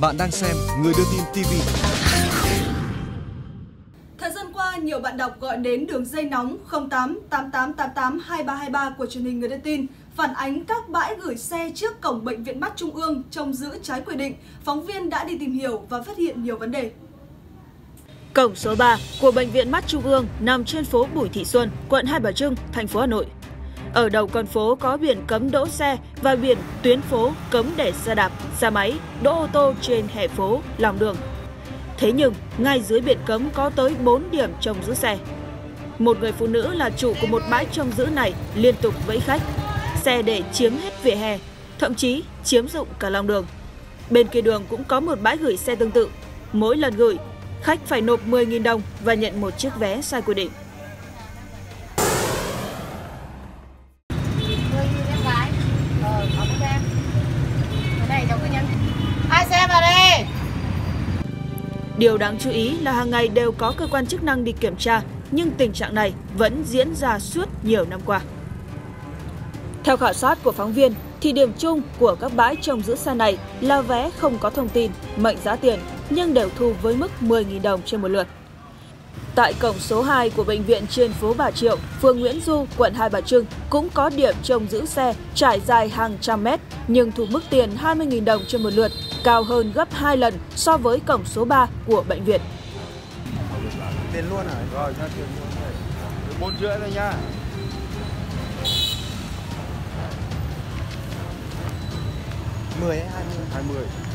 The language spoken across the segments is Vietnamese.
Bạn đang xem Người đưa tin TV. Thời gian qua, nhiều bạn đọc gọi đến đường dây nóng 08 8888 2323 của truyền hình Người đưa tin phản ánh các bãi gửi xe trước cổng Bệnh viện Mắt Trung ương trông giữ trái quy định. Phóng viên đã đi tìm hiểu và phát hiện nhiều vấn đề. Cổng số 3 của Bệnh viện Mắt Trung ương nằm trên phố Bùi Thị Xuân, quận Hai Bà Trưng, thành phố Hà Nội. Ở đầu con phố có biển cấm đỗ xe và biển tuyến phố cấm để xe đạp, xe máy, đỗ ô tô trên hè phố, lòng đường. Thế nhưng, ngay dưới biển cấm có tới 4 điểm trông giữ xe. Một người phụ nữ là chủ của một bãi trông giữ này liên tục vẫy khách. Xe để chiếm hết vỉa hè, thậm chí chiếm dụng cả lòng đường. Bên kia đường cũng có một bãi gửi xe tương tự. Mỗi lần gửi, khách phải nộp 10.000 đồng và nhận một chiếc vé sai quy định. Điều đáng chú ý là hàng ngày đều có cơ quan chức năng đi kiểm tra, nhưng tình trạng này vẫn diễn ra suốt nhiều năm qua. Theo khảo sát của phóng viên, thì điểm chung của các bãi trông giữ xe này là vé không có thông tin, mệnh giá tiền, nhưng đều thu với mức 10.000 đồng trên một lượt. Tại cổng số 2 của bệnh viện trên phố Bà Triệu, phường Nguyễn Du, quận Hai Bà Trưng cũng có điểm trông giữ xe trải dài hàng trăm mét nhưng thu mức tiền 20.000 đồng trên một lượt, cao hơn gấp 2 lần so với cổng số 3 của bệnh viện. Tiền luôn hả? Rồi, ra tiền luôn. Bốn rưỡi thôi nha. Mười hay hai mươi? Hai mươi.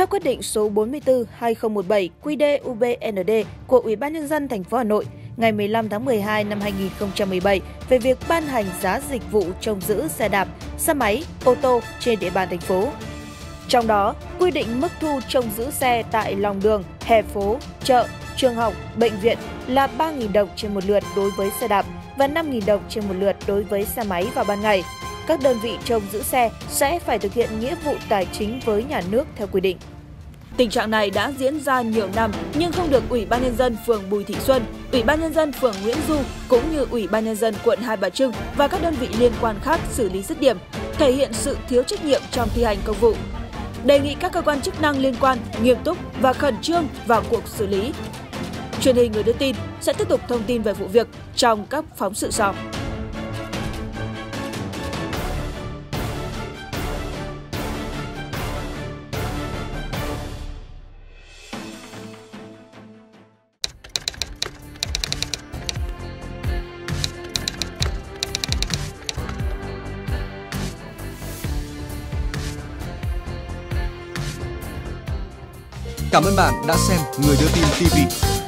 Theo quyết định số 44/2017 QĐ-UBND của Ủy ban nhân dân thành phố Hà Nội ngày 15 tháng 12 năm 2017 về việc ban hành giá dịch vụ trông giữ xe đạp, xe máy, ô tô trên địa bàn thành phố. Trong đó, quy định mức thu trông giữ xe tại lòng đường, hè phố, chợ, trường học, bệnh viện là 3.000 đồng trên một lượt đối với xe đạp và 5.000 đồng trên một lượt đối với xe máy vào ban ngày. Các đơn vị trông giữ xe sẽ phải thực hiện nghĩa vụ tài chính với nhà nước theo quy định. Tình trạng này đã diễn ra nhiều năm nhưng không được Ủy ban nhân dân phường Bùi Thị Xuân, Ủy ban nhân dân phường Nguyễn Du cũng như Ủy ban nhân dân quận Hai Bà Trưng và các đơn vị liên quan khác xử lý dứt điểm, thể hiện sự thiếu trách nhiệm trong thi hành công vụ. Đề nghị các cơ quan chức năng liên quan nghiêm túc và khẩn trương vào cuộc xử lý. Truyền hình người đưa tin sẽ tiếp tục thông tin về vụ việc trong các phóng sự sau. Cảm ơn bạn đã xem Người đưa tin TV.